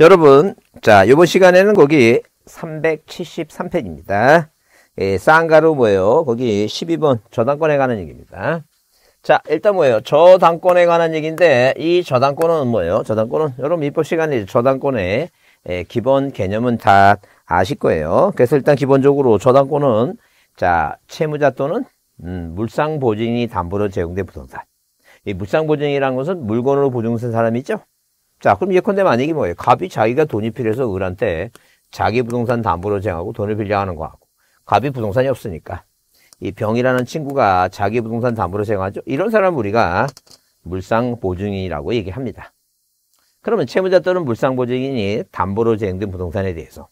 여러분, 자, 요번 시간에는 거기 373페이지입니다. 예, 쌍가루 뭐예요? 거기 12번 저당권에 관한 얘기입니다. 자, 일단 뭐예요? 저당권에 관한 얘기인데, 이 저당권은 뭐예요? 저당권은, 여러분 입법 시간에 저당권의 예, 기본 개념은 다 아실 거예요. 그래서 일단 기본적으로 저당권은, 자, 채무자 또는, 음, 물상 보증이 담보로 제공된 부동산. 이 물상 보증이라는 것은 물건으로 보증된 사람이죠? 자, 그럼 예컨대 만약에 뭐예요? 갑이 자기가 돈이 필요해서 을한테 자기 부동산 담보로 제공하고 돈을 빌려가는 거하고, 갑이 부동산이 없으니까, 이 병이라는 친구가 자기 부동산 담보로 제공하죠? 이런 사람 우리가 물상 보증이라고 얘기합니다. 그러면 채무자 또는 물상 보증인이 담보로 제공된 부동산에 대해서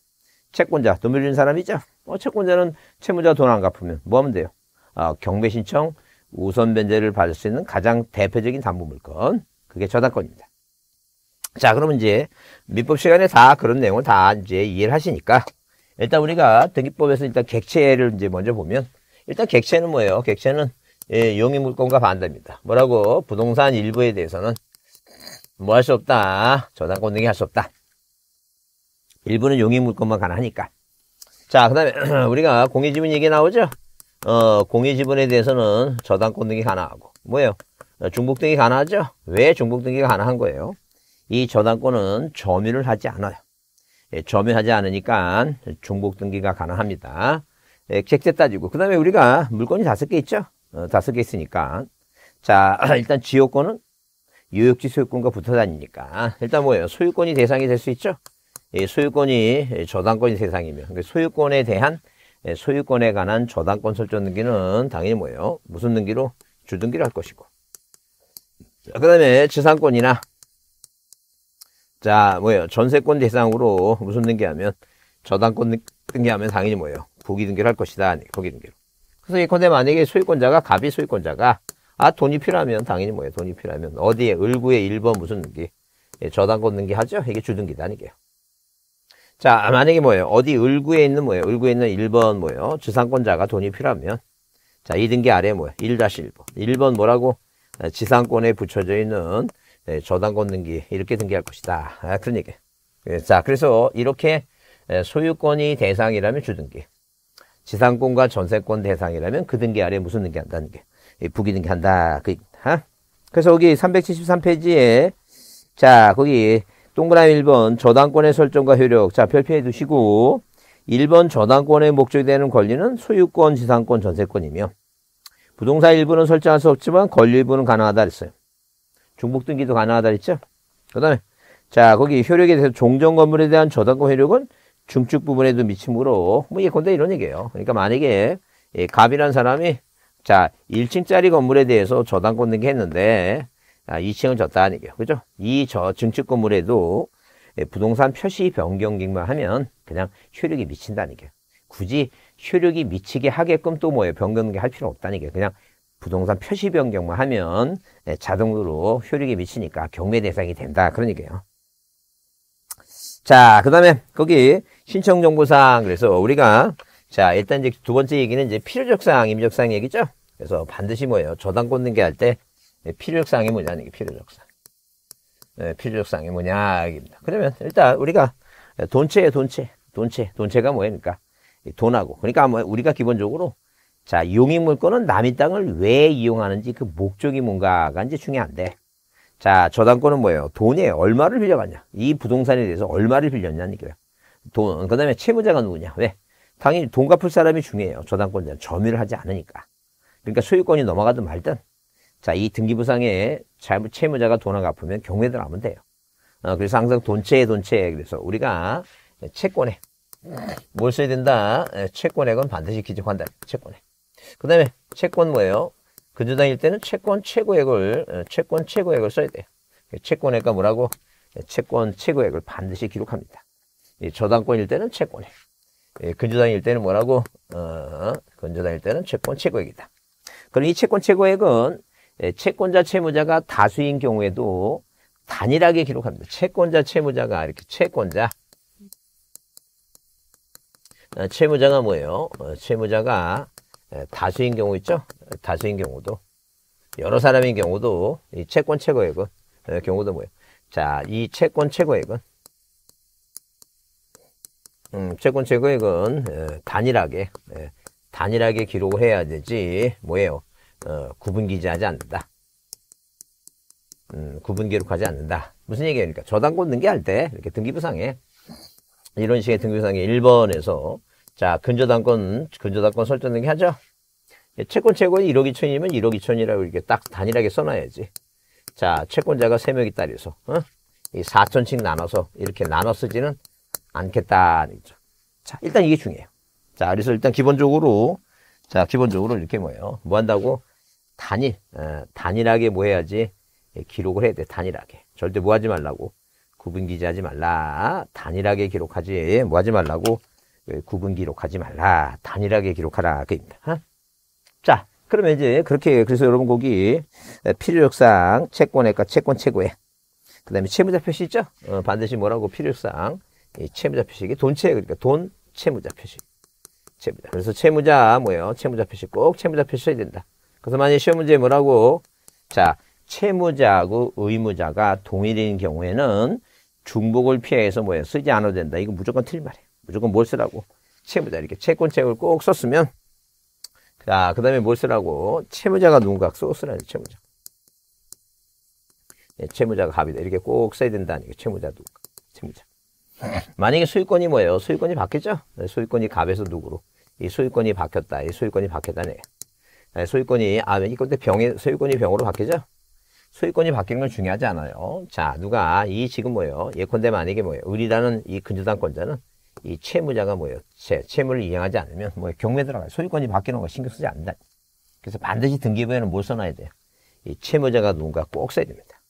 채권자, 돈 빌리는 사람이죠? 어, 채권자는 채무자 돈 안 갚으면 뭐 하면 돼요? 어, 경매 신청 우선 변제를 받을 수 있는 가장 대표적인 담보 물건. 그게 저당권입니다. 자, 그러면 이제 민법 시간에 다 그런 내용을 다 이제 이해를 하시니까 일단 우리가 등기법에서 일단 객체를 이제 먼저 보면 일단 객체는 뭐예요? 객체는 예, 용의물건과 반대입니다. 뭐라고? 부동산 일부에 대해서는 뭐 할 수 없다. 저당권 등기 할 수 없다. 일부는 용의물건만 가능하니까. 자, 그 다음에 우리가 공유지분 얘기 나오죠? 어, 공유지분에 대해서는 저당권 등기 가능하고 뭐예요? 어, 중복 등기 가능하죠? 왜 중복 등기가 가능한 거예요? 이 저당권은 점유를 하지 않아요. 예, 점유하지 않으니까 중복 등기가 가능합니다. 예, 객체 따지고 그 다음에 우리가 물건이 다섯 개 있죠? 어, 다섯 개 있으니까 자 일단 지역권은 유역지 소유권과 붙어 다니니까 일단 뭐예요? 소유권이 대상이 될 수 있죠? 예, 소유권이 저당권이 대상이면 소유권에 대한 예, 소유권에 관한 저당권 설정 등기는 당연히 뭐예요? 무슨 등기로? 주등기로 할 것이고 그 다음에 지상권이나 자 뭐예요? 전세권 대상으로 무슨 등기하면 저당권 등기하면 당연히 뭐예요? 부기 등기를 할 것이다. 부기 등기로. 그래서 예컨대 만약에 소유권자가 갑이 소유권자가 아 돈이 필요하면 당연히 뭐예요? 돈이 필요하면 어디에 을구에 1번 무슨 등기 예, 저당권 등기 하죠? 이게 주등기다 이게요. 자 만약에 뭐예요? 어디 을구에 있는 뭐예요? 을구에 있는 1번 뭐예요? 지상권자가 돈이 필요하면 자이 등기 아래 뭐예요? 1-1번 1번 뭐라고? 아, 지상권에 붙여져 있는 예, 저당 권 등기 이렇게 등기할 것이다. 아, 그런 얘기. 예, 자 그래서 이렇게 소유권이 대상이라면 주등기 지상권과 전세권 대상이라면 그 등기 아래 무슨 등기 한다는 게 부기 등기 한다. 그, 하? 그래서 여기 373페이지에 자 거기 동그라미 1번 저당권의 설정과 효력 자 별표해 두시고 1번 저당권의 목적이 되는 권리는 소유권, 지상권, 전세권이며 부동산 일부는 설정할 수 없지만 권리 일부는 가능하다 그랬어요. 중복 등기도 가능하다 그랬죠. 그 다음에 자 거기 효력에 대해서 종전 건물에 대한 저당권 효력은 중축 부분에도 미치므로 뭐 예컨대 이런 얘기예요. 그러니까 만약에 예, 갑이라는 사람이 자 1층짜리 건물에 대해서 저당권 등기 했는데 아, 2층은 졌다는 얘기예요. 그죠? 이 저 증축 건물에도 예, 부동산 표시 변경만 하면 그냥 효력이 미친다는 얘기예요. 굳이 효력이 미치게 하게끔 또 뭐예요? 변경 할 필요 없다는 얘기예요. 그냥 부동산 표시 변경만 하면 예, 자동으로 효력이 미치니까 경매 대상이 된다. 그런 얘기예요. 자, 그 다음에 거기 신청 정보사항 그래서 우리가 자 일단 이제 두 번째 얘기는 이제 필요적 사항, 임적 사항 얘기죠. 그래서 반드시 뭐예요? 저당권 등기할 때 필요적 사항이 뭐냐는 게 필요적 사항. 네, 필요적 사항이 뭐냐 입니다. 그러면 일단 우리가 돈체에 돈체, 돈체, 돈체가 뭐니까 돈하고 그러니까 뭐 우리가 기본적으로 자 용익물건은 남의 땅을 왜 이용하는지 그 목적이 뭔가가 이제 중요한데 자 저당권은 뭐예요? 돈에 얼마를 빌려갔냐? 이 부동산에 대해서 얼마를 빌렸냐는 거예요. 돈, 그 다음에 채무자가 누구냐? 왜? 당연히 돈 갚을 사람이 중요해요. 저당권자. 점유를 하지 않으니까. 그러니까 소유권이 넘어가든 말든. 자, 이 등기부상에 잘못 채무자가 돈을 갚으면 경매들 하면 돼요. 어, 그래서 항상 돈채에 돈채. 그래서 우리가 채권에 뭘 써야 된다? 채권액은 반드시 기재한다. 채권액. 그 다음에 채권 뭐예요? 근저당일 때는 채권 최고액을, 채권 최고액을 써야 돼요. 채권액과 뭐라고? 채권 최고액을 반드시 기록합니다. 저당권일 때는 채권액. 근저당일 때는 뭐라고? 어, 근저당일 때는 채권 최고액이다. 그럼 이 채권 최고액은 채권자 채무자가 다수인 경우에도 단일하게 기록합니다. 채권자 채무자가 이렇게 채권자 어, 채무자가 뭐예요? 어, 채무자가 다수인 경우 있죠? 다수인 경우도 여러 사람인 경우도 이 채권 최고액은 경우도 뭐예요? 자, 이 채권 최고액은 음, 채권 최고액은 에, 단일하게 에, 단일하게 기록을 해야 되지 뭐예요? 어, 구분 기재하지 않는다. 음, 구분 기록하지 않는다. 무슨 얘기입니까? 저당권 등기할 때 이렇게 등기부상에 이런 식의 등기부상에 1번에서 자 근저당권 근저당권 설정 등기 하죠. 예, 채권 채권이 1억 2천이면 1억 2천이라고 이렇게 딱 단일하게 써놔야지. 자 채권자가 3명 있다 그래서 어? 이 4천씩 나눠서 이렇게 나눠 쓰지는 않겠다는 거죠. 자 일단 이게 중요해요. 자 그래서 일단 기본적으로 자 기본적으로 이렇게 뭐예요? 뭐 한다고 단일 어, 단일하게 뭐 해야지 예, 기록을 해야 돼 단일하게 절대 뭐 하지 말라고 구분 기재하지 말라 단일하게 기록하지 뭐 하지 말라고 예, 구분 기록하지 말라 단일하게 기록하라 그입니다. 어? 자 그러면 이제 그렇게 그래서 여러분 거기 필요역상 채권액과 채권 최고액 그 다음에 채무자 표시 있죠? 어, 반드시 뭐라고 필요역상 이 채무자 표시기 돈채 그러니까 돈 채무자 표시 채무자 그래서 채무자 뭐예요? 채무자 표시 꼭 채무자 표시 해야 된다. 그래서 만약 시험 문제 뭐라고 자 채무자하고 의무자가 동일인 경우에는 중복을 피해서 뭐예요? 쓰지 않아도 된다. 이거 무조건 틀린 말이에요. 무조건 뭘 쓰라고? 채무자 이렇게 채권책을 꼭 썼으면 자, 그 다음에 뭘 쓰라고? 채무자가 누군가 써 쓰라니 채무자. 예, 채무자가 갑이다. 이렇게 꼭 써야 된다는 게 채무자 누군가. 채무자. 만약에 소유권이 뭐예요? 소유권이 바뀌었죠? 네, 소유권이 갑에서 누구로? 이 소유권이 바뀌었다. 이 소유권이 바뀌었다네. 네, 소유권이, 아, 이건데 병에, 소유권이 병으로 바뀌죠? 소유권이 바뀌는 건 중요하지 않아요. 자, 누가, 이 지금 뭐예요? 예컨대 만약에 뭐예요? 의리라는 이 근저당권자는 이 채무자가 뭐예요? 채, 채무를 이행하지 않으면 뭐 경매 들어가요. 소유권이 바뀌는 거 신경 쓰지 않는다. 그래서 반드시 등기부에는 뭘 써놔야 돼요? 이 채무자가 누군가 꼭 써야 됩니다.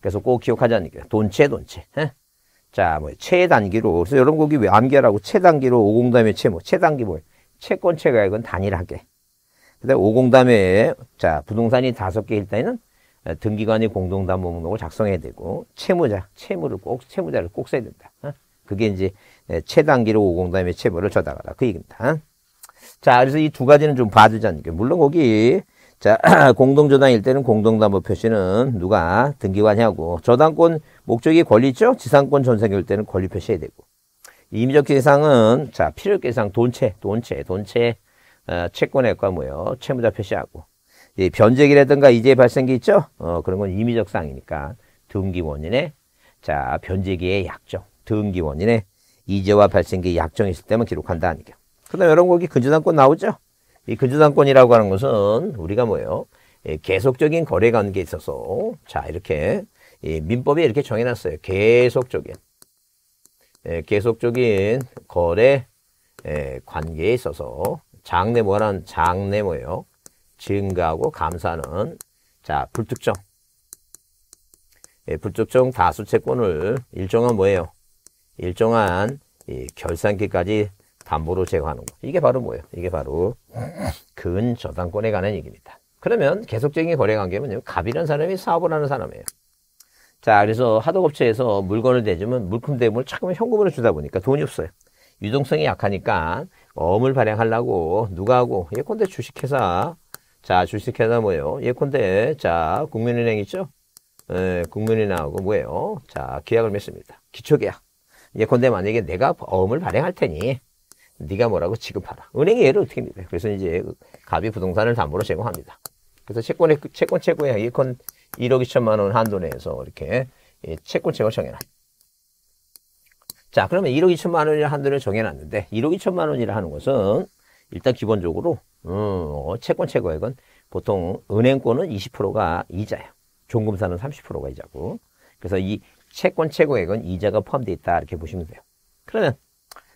그래서 꼭 기억하자는 게 돈채, 돈채. 에? 자, 뭐, 최단기로. 그래서 여러분 거기 왜 암기하라고 최단기로 오공담의 채무. 최단기 뭐예요? 채권 채가액은 단일하게. 그 다음에 오공담에, 자, 부동산이 다섯 개일 때는 등기관이 공동담보 목록을 작성해야 되고, 채무자, 채무를 꼭, 채무자를 꼭 써야 된다. 어? 그게 이제 최단기로 오공담의 채무를 쳐다가라. 그 얘기입니다. 자, 그래서 이 두 가지는 좀 봐주자는 게, 물론 거기, 자, 공동저당일 때는 공동담보 표시는 누가 등기관이 하고, 저당권 목적이 권리 있죠? 지상권 전세일 때는 권리 표시해야 되고. 임의적 계상은, 자, 필요적 계상 돈채, 돈채, 돈채, 어, 채권액과 뭐요? 채무자 표시하고. 이 변제기라든가 이제 발생기 있죠? 어, 그런 건 임의적 상이니까. 등기 원인의, 자, 변제기의 약정. 등기 원인의 이제와 발생기 약정이 있을 때만 기록한다. 아니죠. 그 다음에 여러분 거기 근저당권 나오죠? 이 근저당권이라고 하는 것은 우리가 뭐예요? 예, 계속적인 거래 관계에 있어서 자 이렇게 민법에 이렇게 정해놨어요. 계속적인 예, 계속적인 거래 예, 관계에 있어서 장래 뭐란 장래 뭐예요? 증가하고 감사는 자 불특정 불특정 다수 채권을 일정한 뭐예요? 일정한 결산기까지 담보로 제거하는 거. 이게 바로 뭐예요? 이게 바로 근저당권에 관한 얘기입니다. 그러면 계속적인 거래 관계면 갑이라는 사람이 사업을 하는 사람이에요. 자, 그래서 하도업체에서 물건을 대주면 물품 대금을 자꾸만 현금으로 주다 보니까 돈이 없어요. 유동성이 약하니까 어음을 발행하려고 누가 하고 예컨대 주식회사 자 주식회사 뭐예요? 예컨대 자 국민은행 있죠? 에, 국민은행하고 뭐예요? 자 계약을 맺습니다. 기초계약. 예컨대 만약에 내가 어음을 발행할 테니 네가 뭐라고 지급하라. 은행이 얘를 어떻게 믿어요? 그래서 이제 갑이 부동산을 담보로 제공합니다. 그래서 채권의 채권 채권의 예컨 1억 2천만 원 한도 내에서 이렇게 채권 채권 정해놔. 자, 그러면 1억 2천만 원이라 한도를 정해놨는데 1억 2천만 원이라 하는 것은 일단 기본적으로 음, 채권 채권액은 보통 은행권은 20%가 이자예요. 종금사는 30%가 이자고. 그래서 이 채권 채권액은 이자가 포함되어 있다 이렇게 보시면 돼요. 그러면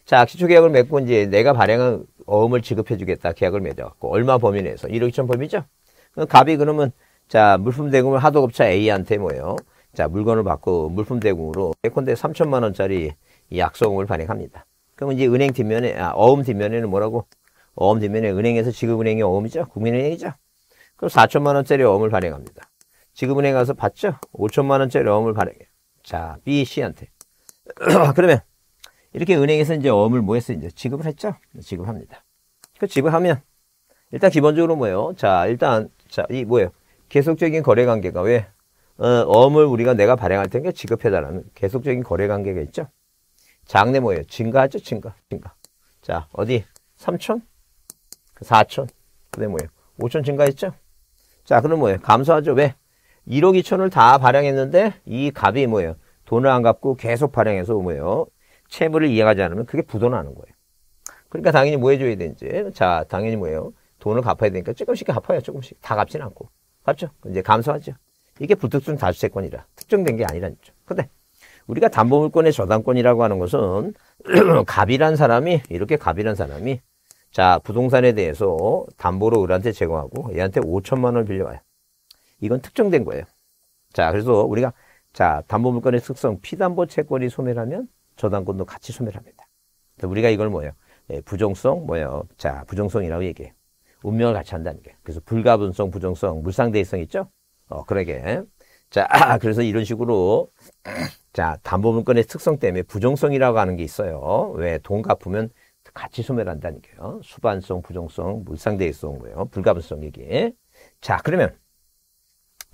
자, 기초 계약을 맺고 이제 내가 발행한 어음을 지급해 주겠다 계약을 맺어갖고 얼마 범위 내에서 1억 2천 범위죠? 갑이 그러면 자, 물품 대금을 하도업체 A한테 뭐예요? 자, 물건을 받고 물품 대금으로 예컨대 3천만 원짜리 약속을 발행합니다. 그러면 이제 은행 뒷면에 아, 어음 뒷면에는 뭐라고? 어음 뒷면에 은행에서 지급은행이 어음이죠? 국민은행이죠? 그럼 4천만 원짜리 어음을 발행합니다. 지급은행 가서 받죠? 5천만 원짜리 어음을 발행해요. 자, B, C한테. 그러면 이렇게 은행에서 이제 어음을 뭐 했어요? 이제 지급을 했죠? 지급합니다. 그 지급하면 일단 기본적으로 뭐예요? 자, 일단 자, 이 뭐예요? 계속적인 거래 관계가 왜 어, 어음을 우리가 내가 발행할 테니까 지급해달라는 계속적인 거래 관계가 있죠? 장래 뭐예요? 증가하죠? 증가. 증가. 자, 어디? 3천? 4천? 그다음에 뭐예요? 5천 증가했죠? 자, 그럼 뭐예요? 감소하죠. 왜? 1억 2천을 다 발행했는데 이 값이 뭐예요? 돈을 안 갚고 계속 발행해서 뭐예요? 채무를 이해하지 않으면 그게 부도나는 거예요. 그러니까 당연히 뭐 해줘야 되는지. 자, 당연히 뭐예요? 돈을 갚아야 되니까 조금씩 갚아요. 조금씩. 다 갚진 않고. 갚죠? 이제 감소하죠. 이게 불특정 다주채권이라. 특정된 게 아니라는 거죠. 근데 우리가 담보물권의 저당권이라고 하는 것은 갑이란 사람이 이렇게 갑이란 사람이 자 부동산에 대해서 담보로 을한테 제공하고 얘한테 5천만 원을 빌려와요. 이건 특정된 거예요. 자 그래서 우리가 자 담보물권의 특성 피담보 채권이 소멸하면 저당권도 같이 소멸합니다. 우리가 이걸 뭐예요? 예, 부정성 뭐예요? 자 부정성이라고 얘기해요. 운명을 같이 한다는 게. 그래서 불가분성, 부정성, 물상대성 있죠? 어, 그러게. 자, 그래서 이런 식으로 자, 담보물권의 특성 때문에 부정성이라고 하는 게 있어요. 왜? 돈 갚으면 같이 소멸 한다는 게요. 수반성, 부정성, 물상대성 뭐예요? 불가분성 얘기. 자, 그러면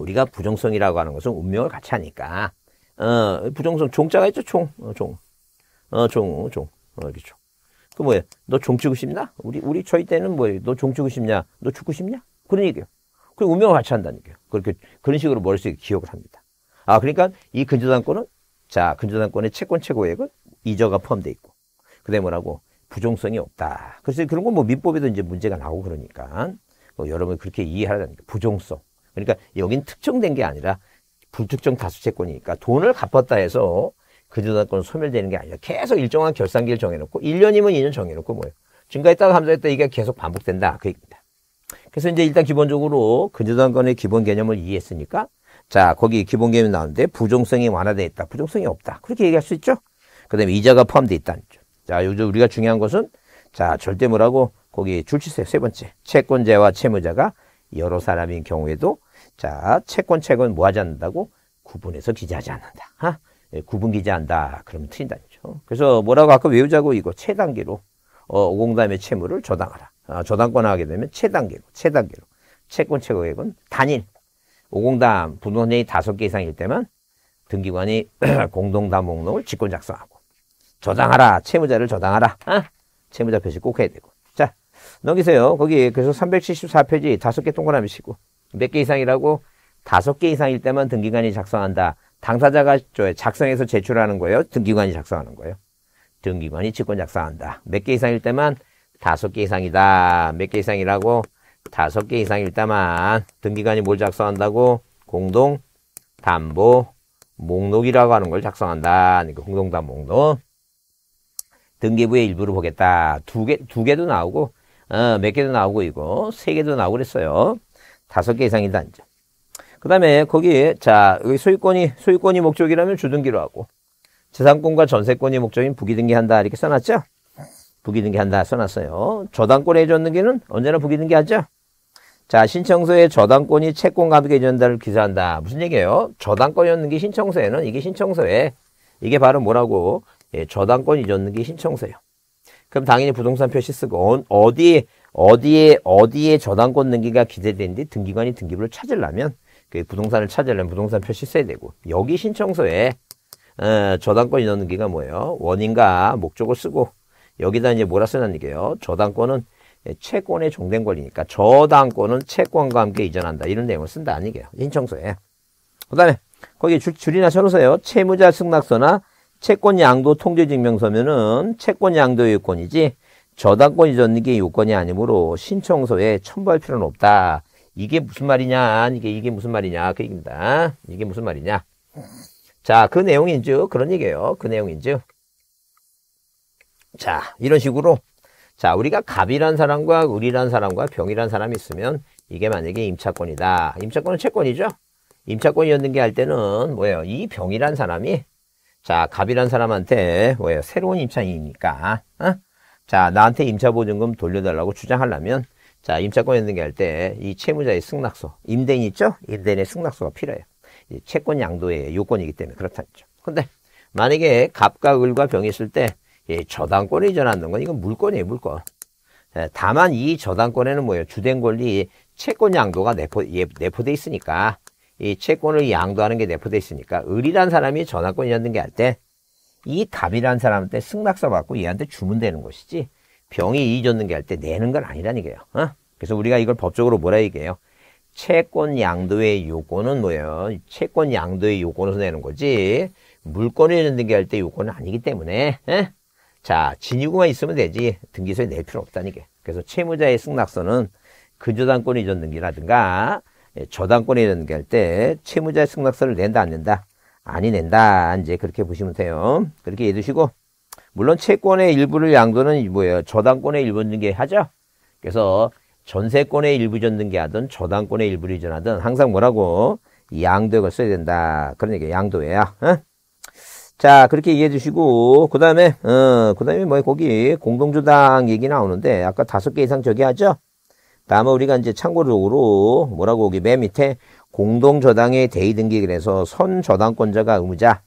우리가 부정성이라고 하는 것은 운명을 같이 하니까 어, 부정성 종자가 있죠, 총. 어, 종. 어, 종, 종. 어, 이렇게 종. 그 뭐예요? 너 종 치고 싶나? 우리 우리 저희 때는 뭐예요? 너 종 치고 싶냐? 너 죽고 싶냐? 그런 얘기예요. 그 운명을 같이 한다는 얘기예요. 그렇게 그런 식으로 머릿속에 기억을 합니다. 아 그러니까 이 근저당권은 자 근저당권의 채권 최고액은 이저가 포함돼 있고 그다음에 뭐라고 부종성이 없다. 그래서 그런 건 뭐 민법에도 이제 문제가 나오고 그러니까 뭐 여러분 그렇게 이해하라는 게 부종성. 그러니까 여긴 특정된 게 아니라 불특정 다수 채권이니까 돈을 갚았다 해서 그 저당권 소멸되는 게 아니라 계속 일정한 결산기를 정해놓고 1년이면 2년 정해놓고 뭐예요. 증가했다가 감소했다 이게 계속 반복된다. 그 얘기입니다. 그래서 이제 일단 기본적으로 근저당권의 기본 개념을 이해했으니까 자 거기 기본 개념이 나오는데 부종성이 완화되어 있다. 부종성이 없다. 그렇게 얘기할 수 있죠. 그 다음에 이자가 포함되어 있다는 점. 자 요즘 우리가 중요한 것은 자 절대 뭐라고 거기 줄치세 세 번째 채권자와 채무자가 여러 사람인 경우에도 자 채권 채권 뭐 하지 않는다고 구분해서 기재하지 않는다. 하? 예, 구분 기재한다. 그러면 틀린다죠. 그래서 뭐라고 아까 외우자고 이거 최단계로 어, 오공담의 채무를 저당하라. 아, 저당권 하게 되면 최단계로, 최단계로. 채권 최고액은 단일. 오공담 부동산이 다섯 개 이상일 때만 등기관이 공동담 목록을 직권 작성하고 저당하라. 채무자를 저당하라. 아? 채무자 표시 꼭 해야 되고. 자, 넘기세요. 거기 그래서 374페이지 다섯 개 동그라미시고 몇 개 이상이라고 다섯 개 이상일 때만 등기관이 작성한다. 당사자가 작성해서 제출하는 거예요. 등기관이 작성하는 거예요. 등기관이 직권 작성한다. 몇 개 이상일 때만 다섯 개 이상이다. 몇 개 이상이라고 다섯 개 이상일 때만 등기관이 뭘 작성한다고 공동 담보 목록이라고 하는 걸 작성한다. 그러니까 공동담 목록. 등기부의 일부를 보겠다. 두 개, 두 개도 나오고, 어, 몇 개도 나오고, 이거, 세 개도 나오고 그랬어요. 다섯 개 이상이다, 이제. 그 다음에 거기 자 여기 소유권이 소유권이 목적이라면 주등기로 하고 재산권과 전세권이 목적인 부기등기한다 이렇게 써놨죠. 부기등기한다 써놨어요. 저당권 해줬는기는 언제나 부기등기하죠. 자 신청서에 저당권이 채권 가득 해준다를 기사한다. 무슨 얘기예요? 저당권이었는 게 신청서에는 이게 신청서에 이게 바로 뭐라고 예, 저당권이 줬는 게 신청서예요. 그럼 당연히 부동산 표시 쓰고 어, 디에 어디에 어디에 저당권 등기가 기재된뒤 등기관이 등기부를 찾으려면 그 부동산을 찾으려면 부동산 표시 써야 되고 여기 신청서에 어, 저당권이 넣는 게가 뭐예요? 원인과 목적을 쓰고 여기다 이제 뭐라 쓰는 얘기예요? 저당권은 채권의 종된 권리니까 저당권은 채권과 함께 이전한다. 이런 내용을 쓴다. 아니게요. 신청서에. 그 다음에 거기 줄, 줄이나 쳐놓으세요. 채무자 승낙서나 채권 양도 통지 증명서면은 채권 양도 요건이지 저당권 이전 게 요건이 아니므로 신청서에 첨부할 필요는 없다 이게 무슨 말이냐? 이게, 이게 무슨 말이냐? 그 얘기입니다. 이게 무슨 말이냐? 자, 그 내용인즉, 그런 얘기예요. 그 내용인즉. 자, 이런 식으로. 자, 우리가 갑이란 사람과 을이란 사람과 병이란 사람이 있으면 이게 만약에 임차권이다. 임차권은 채권이죠? 임차권이었는 게 할 때는 뭐예요? 이 병이란 사람이 자, 갑이란 사람한테 뭐예요? 새로운 임차인이니까. 어? 자, 나한테 임차보증금 돌려달라고 주장하려면 자, 임차권 연등기할 때 이 채무자의 승낙서, 임대인 있죠? 임대인의 승낙서가 필요해요. 채권 양도의 요건이기 때문에 그렇다죠. 근데 만약에 갑과 을과 병이 있을 때 저당권을 이전하는 건 이건 물권이에요, 물권. 다만 이 저당권에는 뭐예요? 주된 권리 채권 양도가 내포, 예, 내포돼 있으니까 이 채권을 양도하는 게 내포돼 있으니까 을이란 사람이 저당권 연등기 할 때 이 갑이라는 사람한테 승낙서 받고 얘한테 주면 되는 것이지 병이 게할때 내는 건 아니라는 게요. 어? 그래서 우리가 이걸 법적으로 뭐라 얘기해요? 채권 양도의 요건은 뭐예요? 채권 양도의 요건에서 내는 거지 물건을 내는 할때 요건은 아니기 때문에 에? 자 진위구만 있으면 되지 등기소에 낼 필요 없다는 게 그래서 채무자의 승낙서는 근저당권 이전 등기라든가 예, 저당권 이전 등기할 때 채무자의 승낙서를 낸다 안 낸다? 아니 낸다. 이제 그렇게 보시면 돼요. 그렇게 이해 두시고 물론 채권의 일부를 양도는 뭐예요? 저당권의 일부 등기하죠? 그래서 전세권의 일부 이전 등기하든 저당권의 일부를 이전하든 항상 뭐라고? 양도액을 써야 된다. 그런 얘기 양도해야 어? 자, 그렇게 이해해 주시고, 그 다음에, 어, 그 다음에 뭐, 거기 공동주당 얘기 나오는데, 아까 다섯 개 이상 저기 하죠? 다음에 우리가 이제 참고적으로, 뭐라고 여기 맨 밑에 공동저당의 대의 등기 그래서 선저당권자가 의무자,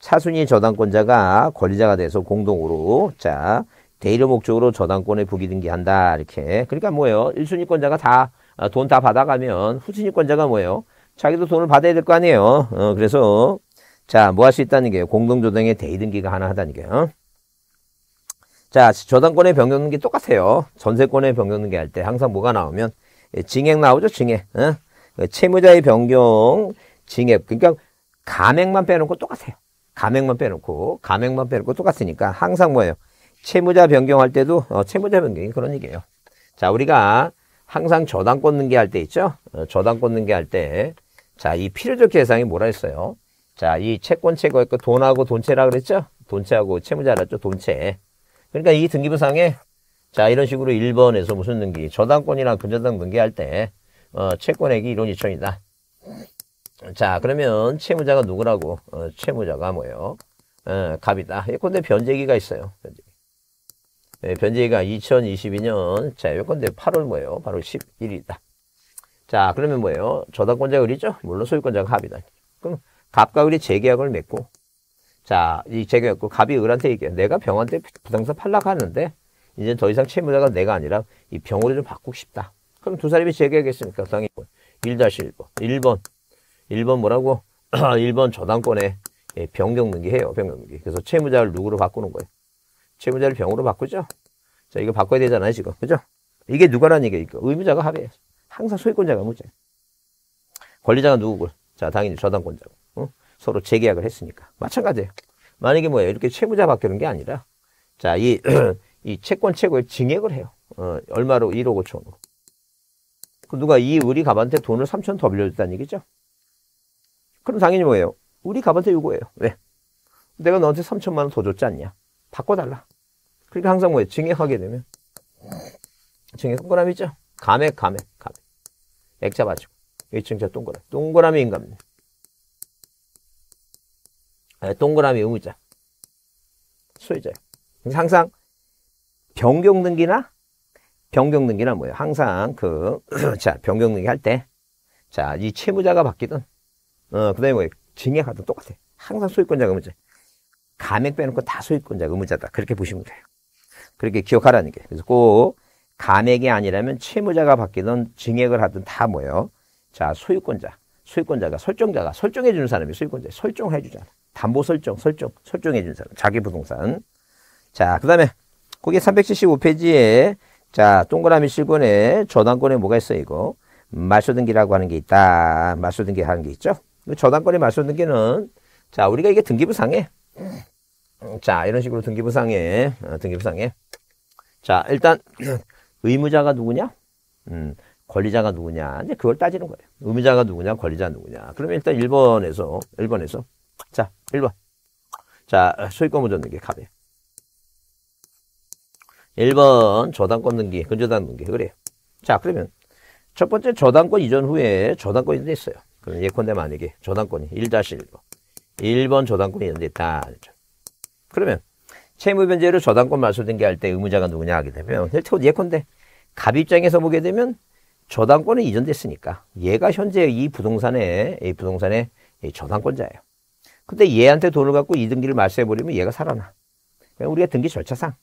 차순위 저당권자가 권리자가 돼서 공동으로, 자, 대의를 목적으로 저당권에 부기 등기한다, 이렇게. 그러니까 뭐예요? 1순위권자가 다, 돈다 받아가면, 후순위권자가 뭐예요? 자기도 돈을 받아야 될 거 아니에요. 어, 그래서, 자, 뭐 할 수 있다는 게 공동조당의 대이등기가 하나 하다는 게요. 자, 저당권의 변경 등기 똑같아요. 전세권의 변경 등기 할 때 항상 뭐가 나오면 예, 징액 나오죠, 징액. 어? 그 채무자의 변경, 징액. 그러니까 가맹만 빼놓고 똑같아요. 가맹만 빼놓고 가맹만 빼놓고 똑같으니까 항상 뭐예요? 채무자 변경할 때도 어, 채무자 변경이 그런 얘기예요. 자, 우리가 항상 저당권 등기할 때 있죠? 어, 저당권 등기할 때, 자, 이 필요적 계상이 뭐라 했어요? 자, 이 채권 채거 있고 돈하고 돈채라 그랬죠? 돈채하고 채무자라 죠? 돈채. 그러니까 이 등기부상에 자, 이런 식으로 1번에서 무슨 등기? 저당권이나 근저당 등기할 때 어, 채권액이 1원 2천이다. 자, 그러면 채무자가 누구라고? 어, 채무자가 뭐예요? 어, 갑이다. 예컨대 변제기가 있어요. 변제기. 네, 변제기가 2022년 자, 예컨대 8월 뭐예요? 8월 11일이다. 자, 그러면 뭐예요? 저당권자가 그리죠? 물론 소유권자가 갑이다. 그럼 갑과 을이 재계약을 맺고 자, 이 재계약고 갑이 을한테 얘기해. 내가 병한테 부동산 팔락하는데 이제 더 이상 채무자가 내가 아니라 이 병으로 좀 바꾸고 싶다. 그럼 두 사람이 재계약했으니까 당연히 1-1번. 1번. 1번 뭐라고? 1번 저당권에 예, 변경 등기해요. 변경 등기. 그래서 채무자를 누구로 바꾸는 거예요? 채무자를 병으로 바꾸죠? 자, 이거 바꿔야 되잖아요, 지금. 그죠? 이게 누가라는 얘기예요. 의무자가 합의해요. 항상 소유권자가 의무자. 권리자가 누구고? 자, 당연히 저당권자고. 어? 서로 재계약을 했으니까. 마찬가지예요. 만약에 뭐예요? 이렇게 채무자 바뀌는 게 아니라, 자, 이, 이 채권 최고의 증액을 해요. 어, 얼마로? 1억 5천으로. 그 누가 이 우리 갑한테 돈을 3천 더 빌려줬다는 얘기죠? 그럼 당연히 뭐예요? 우리 갑한테 요구해요. 왜? 내가 너한테 3천만 원 더 줬지 않냐? 바꿔달라. 그러니까 항상 뭐예요? 증액하게 되면. 증액 동그라미죠? 감액, 감액, 감액. 액자 맞죠? 일층자 동그라미. 동그라미. 네, 동그라미 의무자. 소유자예요. 항상 변경 등기나 변경 등기나 뭐예요? 항상 그, 자, 변경 등기 할 때, 자, 이 채무자가 바뀌든, 어, 그 다음에 뭐예요? 증액하든 똑같아. 항상 소유권자가 의무자. 감액 빼놓고 다 소유권자가 의무자다. 그렇게 보시면 돼요. 그렇게 기억하라는 게. 그래서 꼭 감액이 아니라면 채무자가 바뀌든 증액을 하든 다 뭐예요? 자, 소유권자. 소유권자가 설정자가 설정해 주는 사람이 소유권자. 설정해 주잖아. 담보 설정, 설정, 설정해 주는 사람. 자기 부동산. 자, 그다음에 거기 375페이지에 자, 동그라미 실권에 저당권에 뭐가 있어 이거? 말소등기라고 하는 게 있다. 말소등기 하는 게 있죠. 저당권의 말소등기는 자, 우리가 이게 등기부상에 자, 이런 식으로 등기부상에 어, 등기부상에 자, 일단 의무자가 누구냐? 음, 권리자가 누구냐. 이제 그걸 따지는 거예요. 의무자가 누구냐, 권리자 누구냐. 그러면 일단 1번에서, 1번에서. 자, 1번. 자, 소유권 무전 등기 갑이에요. 1번 저당권 등기, 근저당 등기. 그래요. 자, 그러면 첫 번째 저당권 이전 후에 저당권이 됐어요. 그럼 예컨대 만약에 저당권이 1-1번. 1번 저당권이 이전됐다. 그러면 채무 변제로 저당권 말소 등기할 때 의무자가 누구냐 하게 되면 예컨대 갑 입장에서 보게 되면 저당권이 이전됐으니까 얘가 현재 이 부동산의 이 부동산의 이 저당권자예요. 근데 얘한테 돈을 갖고 이 등기를 말소해버리면 얘가 살아나. 우리가 등기 절차상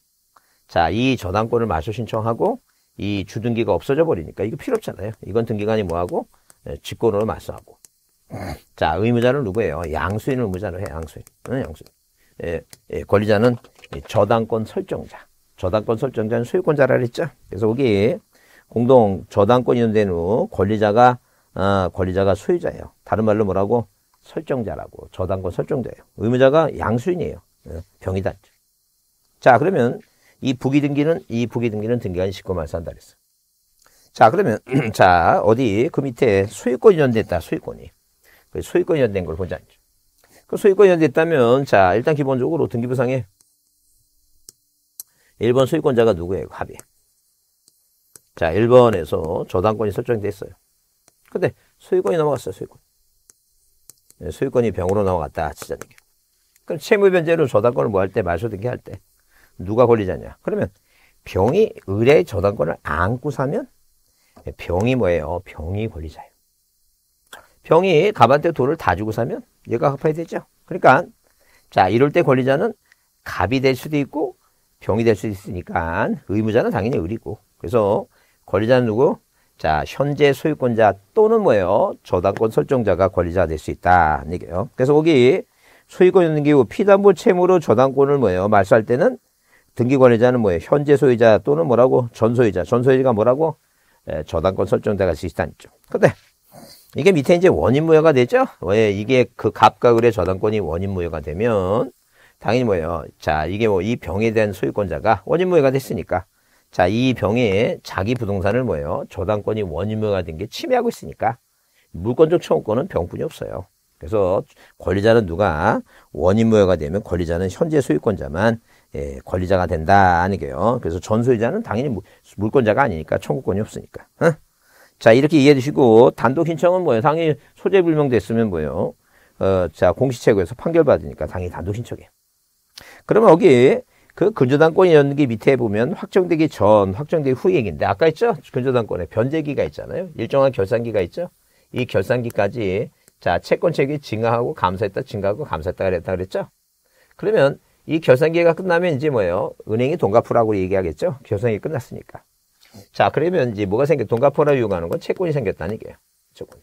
자, 이 저당권을 말소 신청하고 이 주등기가 없어져 버리니까 이거 필요 없잖아요. 이건 등기관이 뭐하고 예, 직권으로 말소하고. 자, 의무자는 누구예요? 양수인 의무자로 해, 양수인. 응, 양수인. 예, 예, 권리자는 저당권 설정자. 저당권 설정자는 소유권자라 그랬죠. 그래서 여기 공동 저당권이 있는 후 권리자가 아, 권리자가 소유자예요. 다른 말로 뭐라고? 설정자라고. 저당권 설정자예요. 의무자가 양수인이에요. 예, 병이다. 자, 그러면 이 부기 등기는 이 부기 등기는 등기관이 직고 말소한다 그랬어. 자, 그러면 자, 어디 그 밑에 소유권이 연됐다. 소유권이. 그 소유권이 연된 걸 보자. 그 소유권이 연됐다면 자, 일단 기본적으로 등기부상에 1번 소유권자가 누구예요? 합의. 자, 1번에서 저당권이 설정됐어요. 근데 소유권이 넘어갔어요, 소유권. 네, 소유권이 병으로 넘어갔다, 게. 그럼 채무 변제로 저당권을 뭐 할 때, 말소 등기 할 때, 누가 권리자냐? 그러면 병이 의뢰 저당권을 안고 사면 병이 뭐예요? 병이 권리자예요. 병이 가반대 돈을 다 주고 사면 얘가 갚아야 되죠. 그러니까 자 이럴 때 권리자는 갑이 될 수도 있고 병이 될 수도 있으니까 의무자는 당연히 의리고 그래서 권리자는 누구? 자 현재 소유권자 또는 뭐예요? 저당권 설정자가 권리자가 될 수 있다 이게요. 그래서 거기 소유권 있는 경우 피담보 채무로 저당권을 뭐예요? 말소할 때는 등기 관리자는 뭐예요? 현재 소유자 또는 뭐라고? 전 소유자. 전 소유자가 뭐라고? 에, 저당권 설정자가 있다죠. 근데 이게 밑에 이제 원인 무효가 되죠? 왜 이게 그 갑과 을의 저당권이 원인 무효가 되면 당연히 뭐예요? 자, 이게 뭐 이 병에 대한 소유권자가 원인 무효가 됐으니까 자, 이 병에 자기 부동산을 뭐예요? 저당권이 무효가 된게 침해하고 있으니까 물권적 청구권은 병뿐이 없어요. 그래서 권리자는 누가 원인 무효가 되면 권리자는 현재 소유권자만 예, 권리자가 된다 아니게요. 그래서 전소유자는 당연히 물권자가 아니니까 청구권이 없으니까. 어? 자 이렇게 이해해 주시고 단독 신청은 뭐예요? 당연히 소재 불명됐으면 뭐예요? 어, 자 공시채고에서 판결 받으니까 당연히 단독 신청이에요. 그러면 여기 그 근저당권이었는 게 밑에 보면 확정되기 전, 확정되기 후 얘기인데 아까 있죠? 근저당권에 변제기가 있잖아요. 일정한 결산기가 있죠. 이 결산기까지 자 채권책이 증가하고 감사했다, 증가하고 감사했다 그랬다 그랬죠. 그러면 이 결산기회가 끝나면 이제 뭐예요? 은행이 돈 갚으라고 얘기하겠죠? 결산기 끝났으니까. 자, 그러면 이제 뭐가 생겨? 돈 갚으라 요구하는 건 채권이 생겼다는 얘기예요. 채권.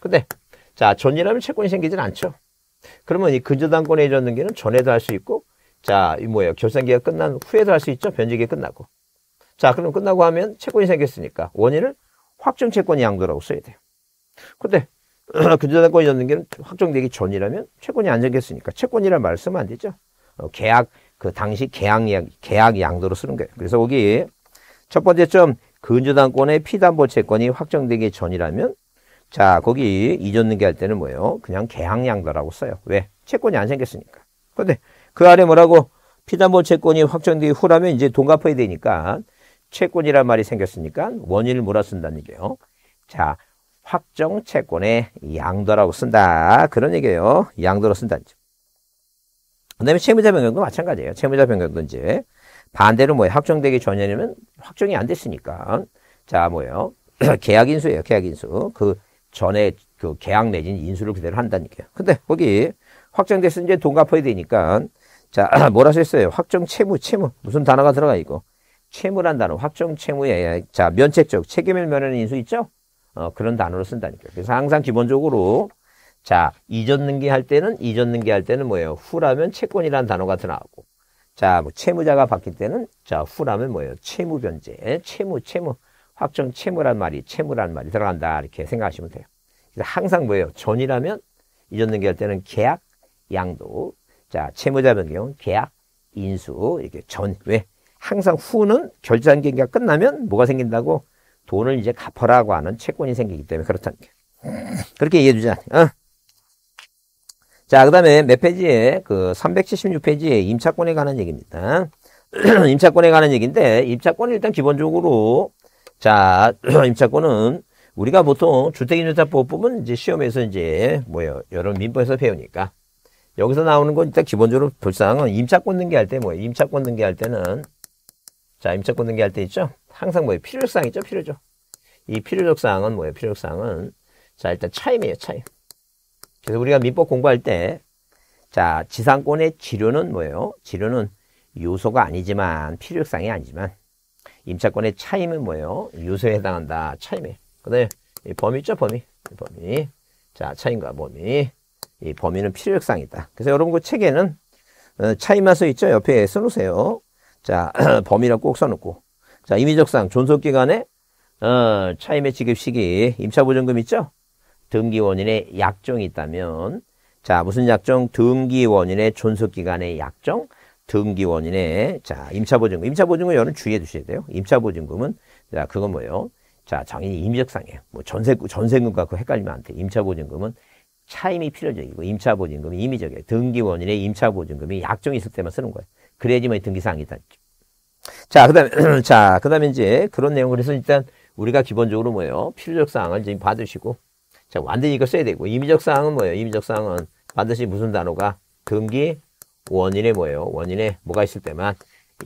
근데, 자, 전이라면 채권이 생기진 않죠. 그러면 이 근저당권의 전등기는 전에도 할 수 있고, 자, 이 뭐예요? 결산기가 끝난 후에도 할 수 있죠? 변제기 끝나고. 자, 그럼 끝나고 하면 채권이 생겼으니까 원인을 확정 채권이 양도라고 써야 돼요. 근데, 근저당권이 전등기는 확정되기 전이라면 채권이 안 생겼으니까 채권이란 말 쓰면 안 되죠. 어, 계약 그 당시 계약 계약 양도로 쓰는 거예요. 그래서 거기 첫 번째 점 근저당권의 피담보 채권이 확정되기 전이라면 자 거기 이전 등기할 때는 뭐예요? 그냥 계약 양도라고 써요. 왜? 채권이 안 생겼으니까. 근데 그 아래 뭐라고 피담보 채권이 확정되기 후라면 이제 돈 갚아야 되니까 채권이란 말이 생겼으니까 원인을 몰아 쓴다는 얘기예요. 자 확정 채권의 양도라고 쓴다 그런 얘기예요. 양도로 쓴다는 점. 그 다음에 채무자 변경도 마찬가지예요. 채무자 변경도 이제 반대로 뭐예요? 확정되기 전에는 확정이 안 됐으니까. 자, 뭐예요? 계약 인수예요. 계약 인수. 그 전에 그 계약 내진 인수를 그대로 한다니까요. 근데 거기 확정됐을 때 이제 돈 갚아야 되니까 자, 뭐라 썼어요? 확정 채무, 채무. 무슨 단어가 들어가 있고. 채무란 단어, 확정 채무에 자, 면책적 책임을 면하는 인수 있죠? 어, 그런 단어로 쓴다니까요. 그래서 항상 기본적으로 자, 이전 등기할 때는 이전 등기할 때는 뭐예요? 후라면 채권이라는 단어가 들어가고 자, 뭐 채무자가 바뀔 때는 자, 후라면 뭐예요? 채무 변제, 채무, 채무, 확정 채무란 말이 채무란 말이 들어간다 이렇게 생각하시면 돼요. 그래서 항상 뭐예요? 전이라면 이전 등기할 때는 계약, 양도, 자, 채무자 변경, 계약, 인수 이렇게 전 왜? 항상 후는 결산 기가 끝나면 뭐가 생긴다고? 돈을 이제 갚아라고 하는 채권이 생기기 때문에 그렇다는 게. 그렇게 이해해 주자. 어? 자, 그 다음에 몇 페이지에, 그 376페이지에 임차권에 관한 얘기입니다. 임차권에 관한 얘기인데, 임차권은 일단 기본적으로, 자, 임차권은 우리가 보통 주택임대차법 보면 이제 시험에서 이제 뭐예요? 여러 민법에서 배우니까. 여기서 나오는 건 일단 기본적으로 불상은 임차권 등기할 때 뭐예요? 임차권 등기할 때는 자, 임차권 등기할 때 있죠? 항상 뭐예요? 필요적 사항 있죠? 필요적. 이 필요적 사항은 뭐예요? 필요적 사항은 자, 일단 차임이에요, 차임. 그래서 우리가 민법 공부할 때, 자, 지상권의 지료는 뭐예요? 지료는 요소가 아니지만, 필요성이 아니지만, 임차권의 차임은 뭐예요? 요소에 해당한다. 차임에. 그 다음에 범위 있죠? 범위. 범위. 자, 차임과 범위. 이 범위는 필요성이다. 그래서 여러분 그 책에는 어, 써 있죠? 옆에 써놓으세요. 자, 범위라 꼭 써놓고. 자, 임의적상 존속기간에 어, 차임의 지급 시기 임차보증금 있죠? 등기 원인의 약정이 있다면 자 무슨 약정? 등기 원인의 존속기간의 약정 등기 원인의 자 임차보증금 임차보증금 여러분 주의해 두셔야 돼요. 임차보증금은 자 그건 뭐예요? 자 정인이 임의적상이에요. 뭐 전세 전세금과 그 헷갈리면 안 돼. 임차보증금은 차임이 필요적이고 임차 보증금이 임의적이에요. 등기 원인의 임차 보증금이 약정이 있을 때만 쓰는 거예요. 그래야지만 등기사항이 있다. 자, 그 다음에, 자, 그 다음에 이제 그런 내용. 그래서 일단 우리가 기본적으로 뭐예요? 필요적 사항을 이제 받으시고, 자, 완전히 이거 써야 되고, 임의적 사항은 뭐예요? 임의적 사항은 반드시 무슨 단어가 등기 원인에 뭐예요? 원인에 뭐가 있을 때만,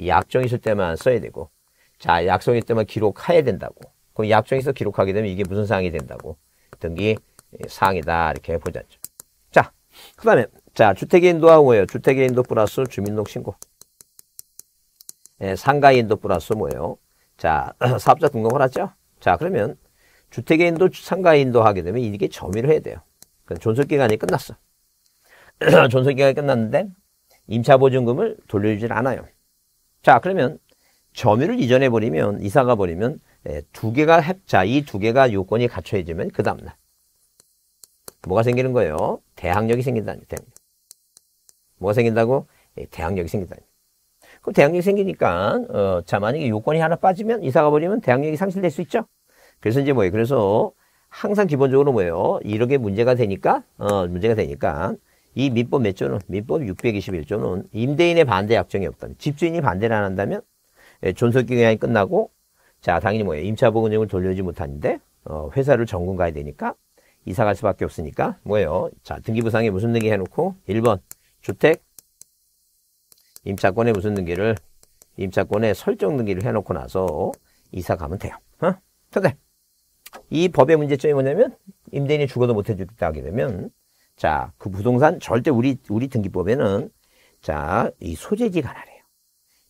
약정 있을 때만 써야 되고, 자, 약정 있을 때만 기록해야 된다고. 그럼 약정 있어 기록하게 되면 이게 무슨 사항이 된다고? 등기 사항이다. 이렇게 보자죠. 자, 그 다음에, 자, 주택의 인도하고 뭐예요? 주택의 인도 플러스 주민등록 신고. 예, 상가의 인도 플러스 뭐예요? 자, 사업자 등록을 하죠? 자, 그러면 주택의 인도, 상가의 인도 하게 되면 이게 점유를 해야 돼요. 존속기간이 끝났어. 존속기간이 끝났는데 임차보증금을 돌려주질 않아요. 자, 그러면 점유를 이전해 버리면 이사가 버리면 예, 두 개가 자, 이 두 개가 요건이 갖춰져면 그 다음날 뭐가 생기는 거예요? 대항력이 생긴다는 거예요. 뭐가 생긴다고? 예, 대항력이 생긴다는 그럼 대항력이 생기니까 어, 자 만약에 요건이 하나 빠지면 이사가 버리면 대항력이 상실될 수 있죠. 그래서 이제 뭐예요? 그래서 항상 기본적으로 뭐예요? 이렇게 문제가 되니까 어, 문제가 되니까 이 민법 몇 조는 민법 621조는 임대인의 반대 약정이 없다면 집주인이 반대를 안 한다면 예, 존속 기간이 끝나고 자 당연히 뭐예요? 임차보증금을 돌려주지 못하는데 어, 회사를 전군 가야 되니까 이사 갈 수밖에 없으니까 뭐예요? 자 등기부상에 무슨 등기 해놓고 1번 주택 임차권에 무슨 등기를 임차권에 설정 등기를 해놓고 나서 이사 가면 돼요. 어? 근데 이 법의 문제점이 뭐냐면 임대인이 죽어도 못 해주겠다 하게 되면 자 그 부동산 절대 우리 우리 등기법에는 자 이 소재지 관할이에요.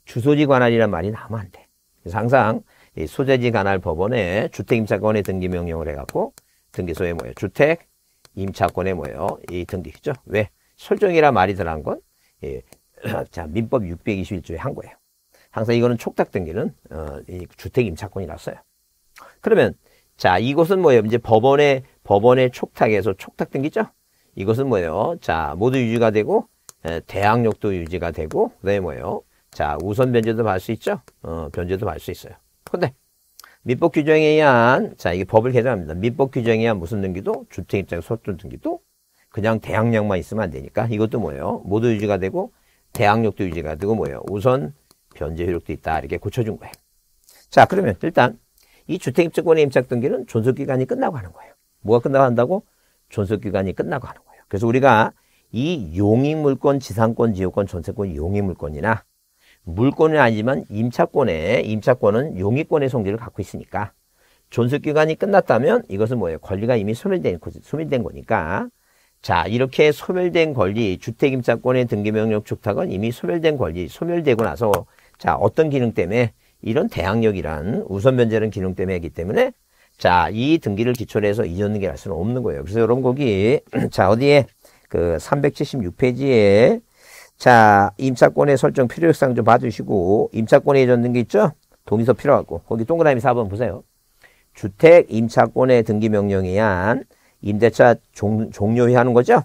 주소지 관할이란 말이 나오면 안 돼. 그래서 항상 이 소재지 관할 법원에 주택 임차권의 등기 명령을 해갖고 등기소에 뭐예요? 주택 임차권에 뭐예요? 이 등기죠. 왜? 설정이라 말이 들어간 건 예, 자, 민법 621조에 한 거예요. 항상 이거는 촉탁 등기는 어, 이 주택 임차권이라서요. 그러면 자, 이것은 뭐예요? 이제 법원의 법원의 촉탁에서 촉탁 등기죠? 이것은 뭐예요? 자, 모두 유지가 되고 에, 대항력도 유지가 되고 그다음에 뭐예요? 자, 우선 변제도 받을 수 있죠? 어, 변제도 받을 수 있어요. 근데 민법 규정에 의한 자, 이게 법을 개정합니다. 민법 규정에 의한 무슨 등기도 주택 입장 소존 등기도 그냥 대항력만 있으면 안 되니까 이것도 뭐예요? 모두 유지가 되고 대항력도 유지가 되고 뭐예요? 우선 변제 효력도 있다. 이렇게 고쳐준 거예요. 자, 그러면 일단 이 주택입주권의 임차등기는 존속기간이 끝나고 하는 거예요. 뭐가 끝나고 한다고? 존속기간이 끝나고 하는 거예요. 그래서 우리가 이 용익물권, 지상권, 지역권, 전세권, 용익물권이나 물권은 아니지만 임차권에 임차권은 용익권의 성질을 갖고 있으니까 존속기간이 끝났다면 이것은 뭐예요? 권리가 이미 소멸된, 소멸된 거니까 자, 이렇게 소멸된 권리, 주택임차권의 등기명령 축탁은 이미 소멸된 권리, 소멸되고 나서 자, 어떤 기능 때문에 이런 대항력이란 우선 변제는 기능 때문에 하기 때문에 자, 이 등기를 기초로 해서 이전 등기를 할 수는 없는 거예요. 그래서 여러분 거기 자, 어디에 그 376페이지에 자, 임차권의 설정 필요성좀 봐주시고 임차권의 이전 등기 있죠? 동의서 필요하고 거기 동그라미 4번 보세요. 주택 임차권의 등기 명령에 의한 임대차 종, 종료해 하는 거죠.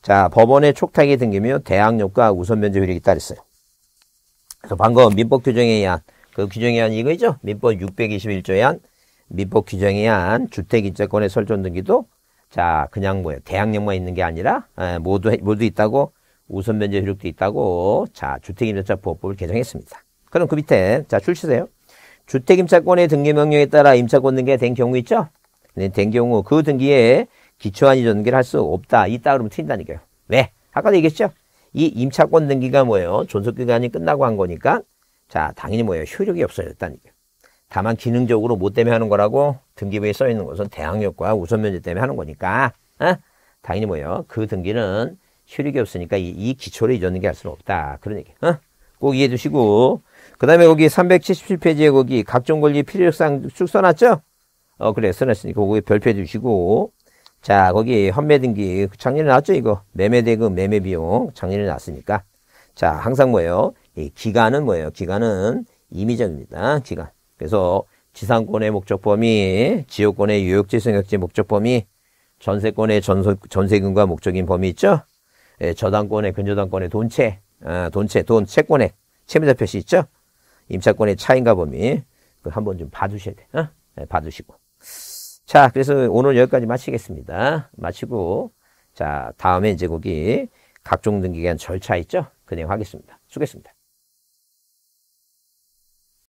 자, 법원의 촉탁이 등기며 대항력과 우선 변제 효력이 따르어요 그래서 방금 민법 규정에 의한 그 규정에 의한 이거죠. 민법 621조에 의한 민법 규정에 의한 주택 임차권의 설정 등기도 자, 그냥 뭐예요. 대항력만 있는 게 아니라 에, 모두 모두 있다고 우선 변제 효력도 있다고 자, 주택 임대차 보호법을 개정했습니다. 그럼 그 밑에 자, 출시세요. 주택 임차권의 등기 명령에 따라 임차권 등기가 된 경우 있죠? 네, 된 경우 그 등기에 기초한 이 전기를 할 수 없다. 있다 그러면 틀린다니까요. 왜? 아까도 얘기했죠? 이 임차권 등기가 뭐예요? 존속기간이 끝나고 한 거니까 자 당연히 뭐예요? 효력이 없어졌다니까요. 다만 기능적으로 뭐 때문에 하는 거라고 등기부에 써 있는 것은 대항력과 우선 면제 때문에 하는 거니까 어? 당연히 뭐예요? 그 등기는 효력이 없으니까 이, 이 기초를 이전등기 할 수는 없다. 그런 얘기. 어? 꼭 이해해 두시고 그 다음에 거기 377페이지에 거기 각종 권리 필요성 쭉 써놨죠? 어, 그래, 써놨으니까 그거에 별표해 주시고. 자, 거기 헌매 등기 작년에 나왔죠, 이거. 매매 대금, 매매 비용. 작년에 나왔으니까. 자, 항상 뭐예요? 이 기간은 뭐예요? 기간은 임의적입니다. 기간. 그래서 지상권의 목적 범위, 지역권의 유역지 성역지 목적 범위, 전세권의 전소, 전세금과 목적인 범위 있죠? 예, 저당권의 근저당권의 돈채, 아, 돈채, 돈, 채권액, 채무자 표시 있죠? 임차권의 차인가 범위, 그 한번 좀 봐두셔야 돼. 어? 네, 봐두시고. 자, 그래서 오늘 여기까지 마치겠습니다. 마치고, 자, 다음에 이제 거기 각종 등기관 절차 있죠? 진행하겠습니다. 수고했습니다.